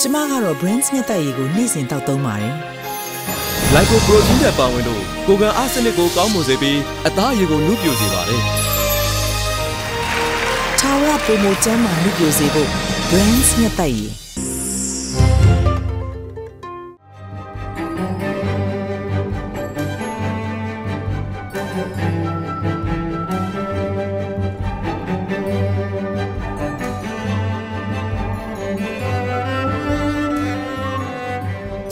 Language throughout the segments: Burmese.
ကျမကတော့ Brains မြတ်တက်ရည်ကိုနေ့စဉ်တောက်သုံးပါတယ်လိုင်ကိုပရိုတင်းနဲ့ပါဝင်လို့ကိုကန်အားစနစ်ကိုကောင်းမွန်စေပြီးအသားအရည်ကိုနုပြစေပါတယ်။ထာဝရပုံမကျမ်းမာမှုပြိုစေဖို့ Brains မြတ်တက်ရည်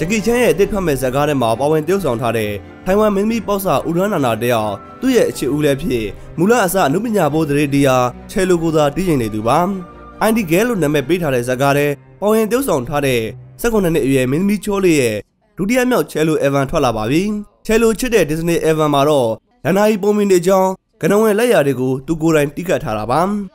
ဂျကီချန်ရဲ့အစ်ထွက်မဲ့ဇာတ်ကားထဲမှာပါဝင်တရုပ်ဆောင်ထားတဲ့ထိုင်ဝမ်မင်းသမီးပေါ့ဆာဥရန်နာနာတယောက်သူ့ရဲ့အခြေဦးလည်းဖြစ်မူလအစအနုပညာဘိုးတရေဒီယာချဲလိုကိုသာတည်ရင်နေသူပါ။အိုင်ဒီဂဲလို့နာမည်ပေးထားတဲ့ဇာတ်ကားထဲပါဝင်တရုပ်ဆောင်ထားတဲ့19နှစ်အရွယ်မင်းသမီးချိုးလေးရဲ့ဒုတိယမြောက်ချဲလိုအီဗန်ထွက်လာပါပြီ။ချဲလိုချစ်တဲ့ Disney အီဗန်မှာတော့လန်နာယီပုံမင်းတွေကြောင်းကနဝဲလက်ရာတွေကိုသူကိုယ်တိုင်တိကတ်ထားတာပါ။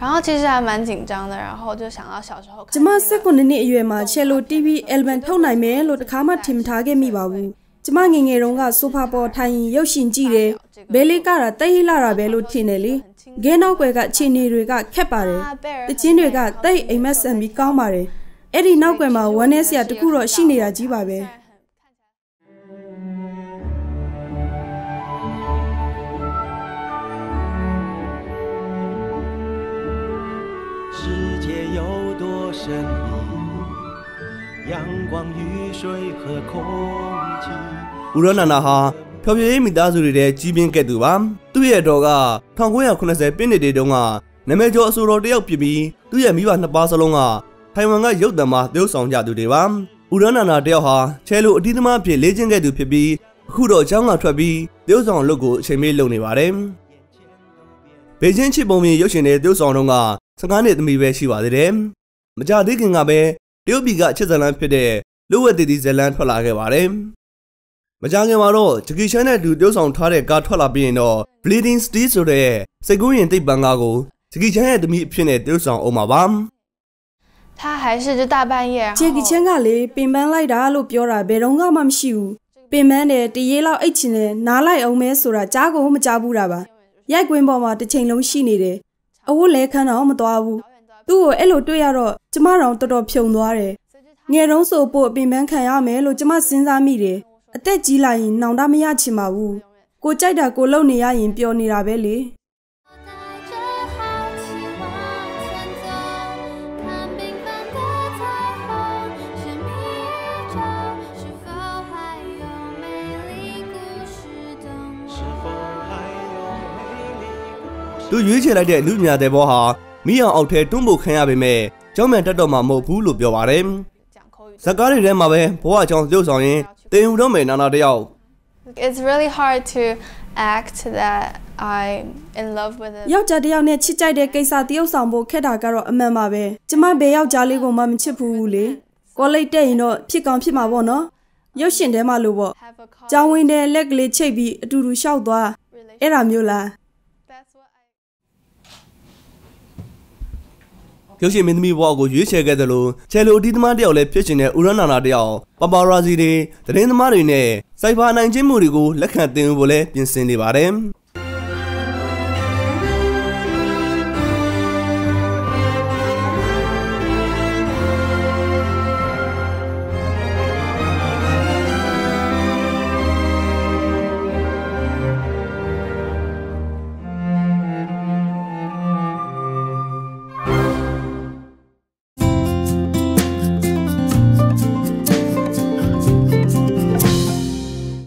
然后其实还蛮紧张的，然后就想到小时候看。 ကျမ19နှစ်အရွယ်မှာ cello TV album ထုတ်နိုင်မယ်လို့တခါမှထင်မထားခဲ့မိပါဘူး။ကျမငယ်ငယ်တုန်းကဆိုဖာပေါ်ထိုင်ရင်ရုပ်ရှင်ကြည့်တယ်။ဘဲလေးကတာတိတ်ဟိလာတာပဲလို့ထင်တယ်လေ။ဂဲနောက်ွယ်ကအခြေအနေတွေကခက်ပါတယ်။တချင်းတွေကတိတ်အိမ်မက်ဆန်ပြီးကောင်းပါတယ်။အဲ့ဒီနောက်ွယ်မှာဝမ်းနေစရာတခုတော့ရှိနေတာကြီးပါပဲ။ 多神秘？阳光、雨水和空气。 ။ဦးရနန္ဒာဟာဖျော်ဖြေရေးမိသားစုတွေထဲကြီးပြင်းခဲ့သူပါ။သူ့ရဲ့တော်က1980ပြည့်နှစ်တွေတုန်းကနာမည်ကျော်အဆိုတော်တစ်ယောက်ဖြစ်ပြီးသူ့ရဲ့မိဘနှစ်ပါးစလုံးကထိုင်ဝမ်ကရုပ်သံမှာသရုပ်ဆောင်ကြသူတွေပါ။ဦးရနန္ဒာတယောက်ဟာချဲလိုအတီးသမားအဖြစ်လေ့ကျင့်ခဲ့သူဖြစ်ပြီးအခုတော့ကျောင်းကထွက်ပြီးသရုပ်ဆောင်အလုပ်ကိုအချိန်မီလုပ်နေပါတယ်။ဘေကျင်းချစ်ပုံမြင်ရုပ်ရှင်တဲ့သရုပ်ဆောင်တုန်းက15နှစ်သမီးပဲရှိပါသေးတယ်။ မကြသေးခင်ကပဲတရုတ်ပြည်ကအချစ်ဇလန်းဖြစ်တဲ့လူဝက်တီတီဇလန်းထွက်လာခဲ့ပါတယ်။ မကြခင်မှာတော့ဂျကီချန်နဲ့အတူတိုးဆောင်ထားတဲ့ကားထွက်လာပြီးရင်တော့ Bleeding Steel ဆိုတဲ့စိတ်ကူးရင်တိတ်ပန်ကားကိုဂျကီချန်ရဲ့သမီးအဖြစ်နဲ့တိုးဆောင်အောင်ပါပါ 他还是就大半夜，然后 ဂျက်ကီချင်းကလေပင်ပန်းလိုက်တာလို့ပြောတာဘယ်တော့မှမရှိဘူးပင်ပန်းတယ်တရေလောက်အိတ်ချင်တယ်နားလိုက်အောင်မဲဆိုတာကြားကိုမကြားဘူးတာပါရိုက်ကွင်းပေါ်မှာတစ်ချိန်လုံးရှိနေတယ်အဝတ်လဲခန်းတော့မသွားဘူး သူ့ကိုအဲ့လိုတွေ့ရတော့ကျမတော်တော်တော်ဖြုံသွားတယ်ငယ်တုန်းဆိုပို့အပင်ပန်းခံရမယ်လို့ကျမစဉ်းစားမိတယ်အသက်ကြီးလာရင်နောင်တမရချင်ပါဘူးကိုကြိုက်တာကိုလုပ်နေရရင်ပျော်နေတာပဲလေသူရွေးချယ်လိုက်တဲ့အမှုမြတဲ့ဘောဟာ မိအောင်အောက်ထဲတွန်းပို့ခံရပေမဲ့ကျောင်းမြန်တက်တော့မှာမဟုတ်ဘူးလို့ပြောပါတယ်ဇကားတွေထဲမှာပဲဘဝအကြောင်းရုပ်ဆောင်ရင်တင်ယူတော့မယ်နာနာတယောက် It's really hard to act that I'm in love with it ယောက်ျားတယောက်နဲ့ချစ်ကြိုက်တဲ့ကိစ္စတရုပ်ဆောင်ဖို့ခက်တာကတော့အမှန်ပါပဲကျမဘယ်ယောက်ျားလေးကိုမှမချစ်ဘူးလေကောလိပ်တက်ရင်တော့ဖြစ်ကောင်းဖြစ်မှာပေါ့နော်ရုပ်ရှင်ထဲမှာလို့ပေါ့ကျောင်းဝင်းတဲ့လက်ကလေးချိတ်ပြီးအတူတူလျှောက်သွားအဲ့ဒါမျိုးလား ရုပ်ရှင်မင်းသမီးဘဝကိုရွေးချယ်ခဲ့တယ်လို့ချယ်လိုအတီးသမားတယောက်လည်းဖြစ်ချင်တဲ့ဦးရနာနာတယောက်ပပရာဇီတွေသတင်းသမားတွေနဲ့စိုက်ဘာနိုင်ချင်းမှုတွေကိုလက်ခံတင်ဖို့လည်းပြင်ဆင်နေပါတယ်